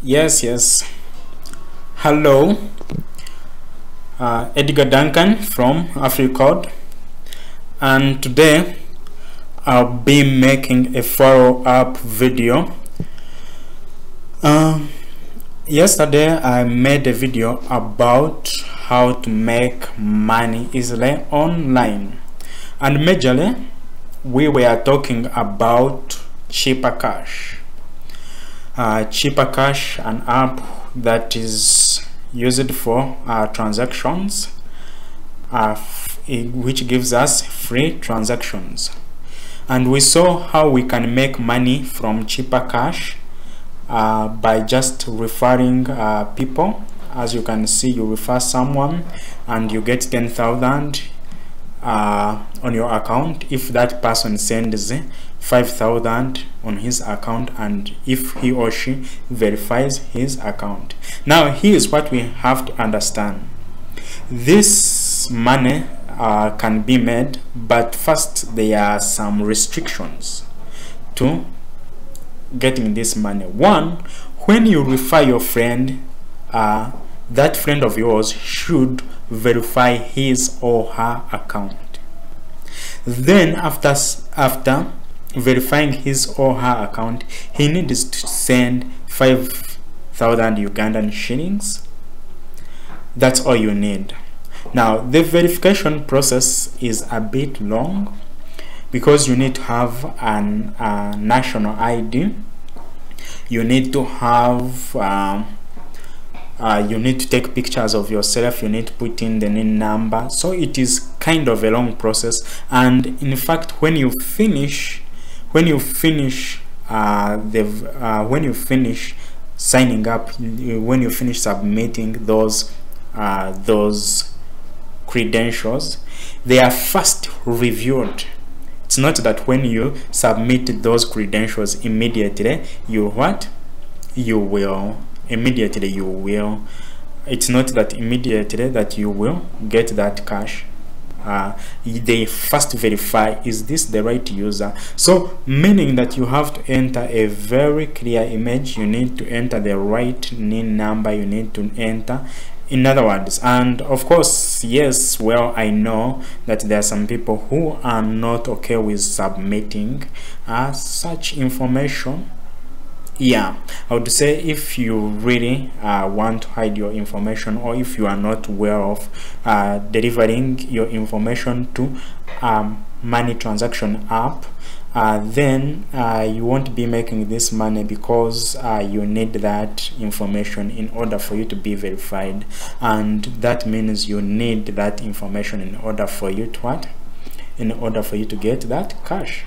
Yes, yes. Hello, uh, Edgar Duncan from AfriCode, and today I'll be making a follow-up video. Um, yesterday I made a video about how to make money easily online, and majorly we were talking about Chipper cash uh, Chipper cash an app that is used for uh, transactions uh, which gives us free transactions. And we saw how we can make money from Chipper cash uh, by just referring uh, people. As you can see you refer someone and you get 10,000 uh, on your account if that person sends 5000 on his account and if he or she verifies his account. Now here's what we have to understand. This money uh, can be made but first there are some restrictions to getting this money. One when you refer your friend uh, that friend of yours should verify his or her account. Then after after verifying his or her account he needs to send 5000 ugandan shillings. That's all you need. Now the verification process is a bit long because you need to have an uh, national id you need to have um, uh, you need to take pictures of yourself. You need to put in the name number. So it is kind of a long process. And in fact when you finish when you finish uh, the uh, when you finish signing up when you finish submitting those uh, those credentials they are first reviewed. It's not that when you submit those credentials immediately you what? You will immediately you will it's not that immediately that you will get that cash uh, they first verify is this the right user? So meaning that you have to enter a very clear image you need to enter the right NIN number you need to enter. In other words and of course yes well i know that there are some people who are not okay with submitting uh, such information yeah i would say if you really uh, want to hide your information or if you are not aware of uh, delivering your information to um, money transaction app uh, then uh, you won't be making this money because uh, you need that information in order for you to be verified. And that means you need that information in order for you to what? In order for you to get that cash.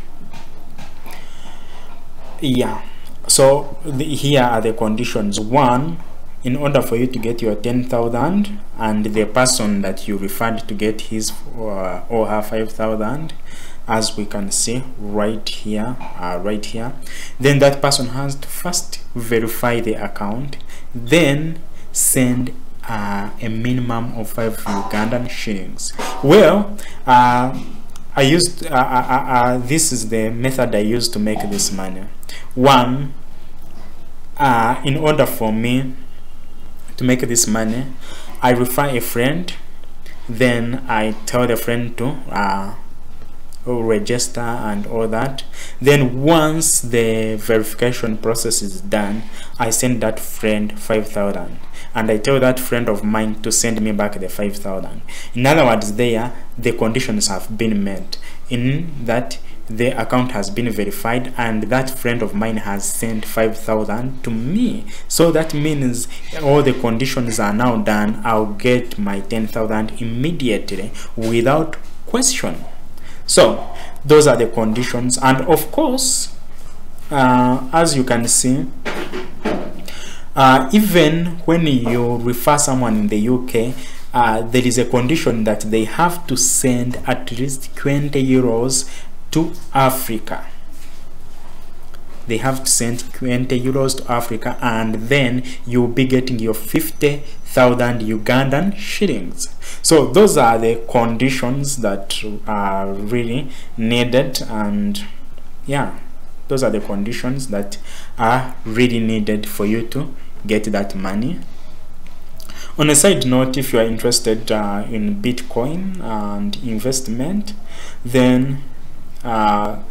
Yeah so the, here are the conditions. One in order for you to get your 10,000 and the person that you referred to get his uh, or her 5,000 as we can see right here uh, right here then that person has to first verify the account then send uh, a minimum of 5 Ugandan shillings. Well uh, I used uh, uh, this is the method I used to make this money one uh, in order for me to make this money I refer a friend then I tell the friend to uh, register and all that. Then once the verification process is done I send that friend 5000 and I tell that friend of mine to send me back the 5000 in other words there the conditions have been met in that the account has been verified and that friend of mine has sent 5000 to me. So that means all the conditions are now done. I'll get my 10000 immediately without question. So those are the conditions. And of course uh, as you can see uh, even when you refer someone in the UK uh, there is a condition that they have to send at least 20 euros to Africa. They have to send 20 euros to Africa and then you'll be getting your 50,000 Ugandan shillings. So those are the conditions that are really needed and yeah those are the conditions that are really needed for you to get that money. On a side note if you are interested uh, in bitcoin and investment then uh,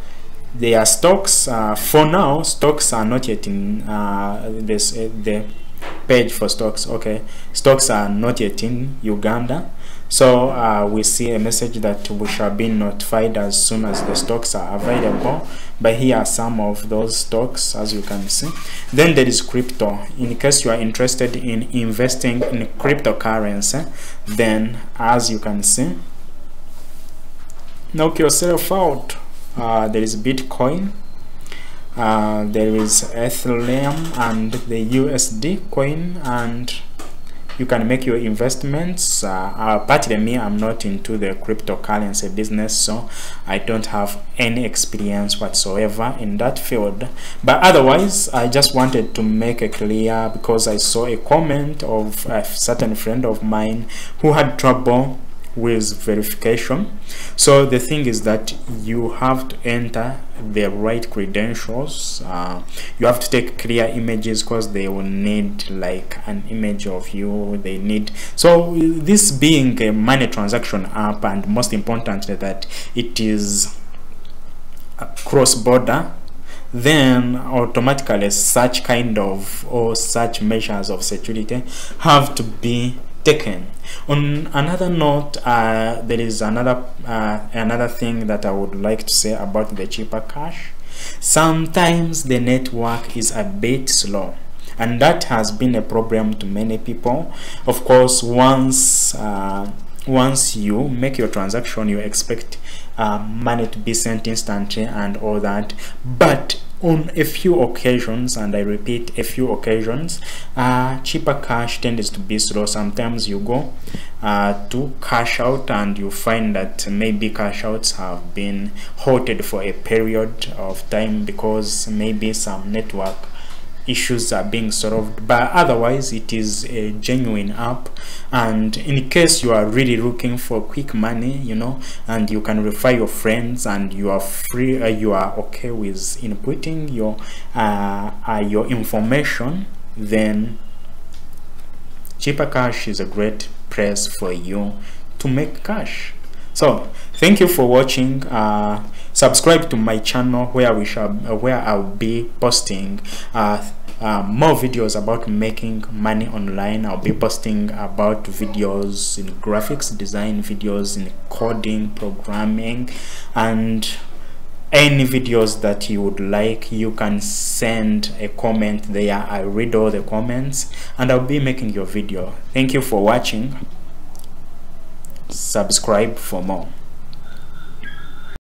there are stocks uh, for now stocks are not yet in uh, this the page for stocks. Okay. Stocks are not yet in uganda. So uh, we see a message that we shall be notified as soon as the stocks are available. But here are some of those stocks as you can see. Then there is crypto. In case you are interested in investing in cryptocurrency then as you can see knock yourself out uh, there is bitcoin. Uh, there is ethereum and the usd coin and you can make your investments. Uh, apart me i'm not into the cryptocurrency business so i don't have any experience whatsoever in that field. But otherwise i just wanted to make it clear because i saw a comment of a certain friend of mine who had trouble with verification. So the thing is that you have to enter the right credentials. Uh, you have to take clear images because they will need like an image of you. They need so this being a money transaction app and most importantly that it is cross-border then automatically such kind of or such measures of security have to be taken. On another note uh, there is another uh, another thing that i would like to say about the Chipper cash. Sometimes the network is a bit slow and that has been a problem to many people. Of course once uh, once you make your transaction you expect uh, money to be sent instantly and all that. But on a few occasions and i repeat a few occasions uh, chipper cash tends to be slow. Sometimes you go uh, to cash out and you find that maybe cash outs have been halted for a period of time because maybe some network issues are being solved but otherwise it is a genuine app. And in case you are really looking for quick money you know and you can refer your friends and you are free uh, you are okay with inputting your uh, uh, your information then chipper cash is a great place for you to make cash. So thank you for watching. Uh, subscribe to my channel where we shall uh, where i'll be posting uh, uh, more videos about making money online. I'll be posting about videos in graphics design videos in coding programming and any videos that you would like you can send a comment there. I read all the comments and i'll be making your video. Thank you for watching. Subscribe for more